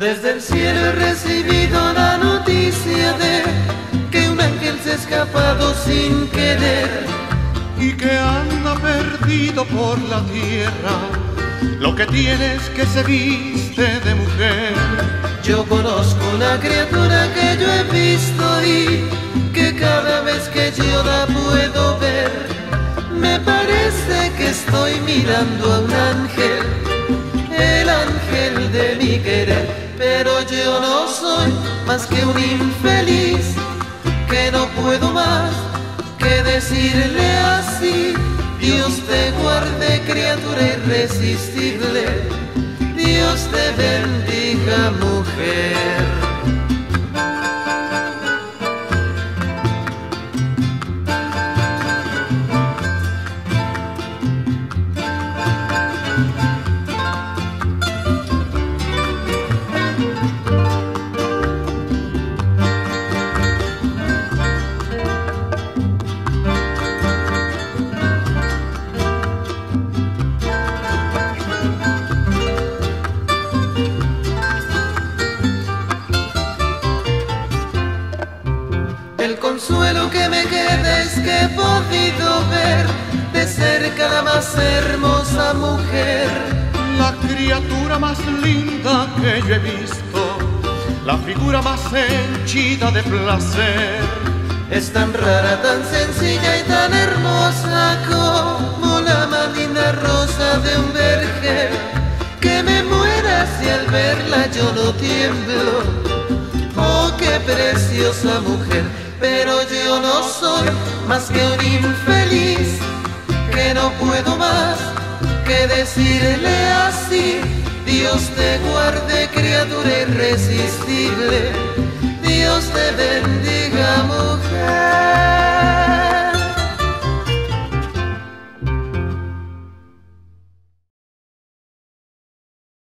Desde el cielo he recibido la noticia de que un ángel se ha escapado sin querer y que anda perdido por la tierra. Lo que tienes que se viste de mujer. Yo conozco una criatura que yo he visto y que cada vez que yo la puedo ver, me parece que estoy mirando a un ángel, el ángel de mi querer pero yo no soy más que un infeliz que no puedo más que decirle así. Dios te guarde, criatura irresistible. Dios te bendiga, mujer. Consuelo que me queda es que he podido ver de cerca la más hermosa mujer. La criatura más linda que yo he visto, la figura más henchida de placer. Es tan rara, tan sencilla y tan hermosa como la más linda rosa de un vergel. Que me muera si al verla yo no tiemblo. Oh, qué preciosa mujer pero yo no soy más que un infeliz que no puedo más que decirle así. Dios te guarde, criatura irresistible. Dios te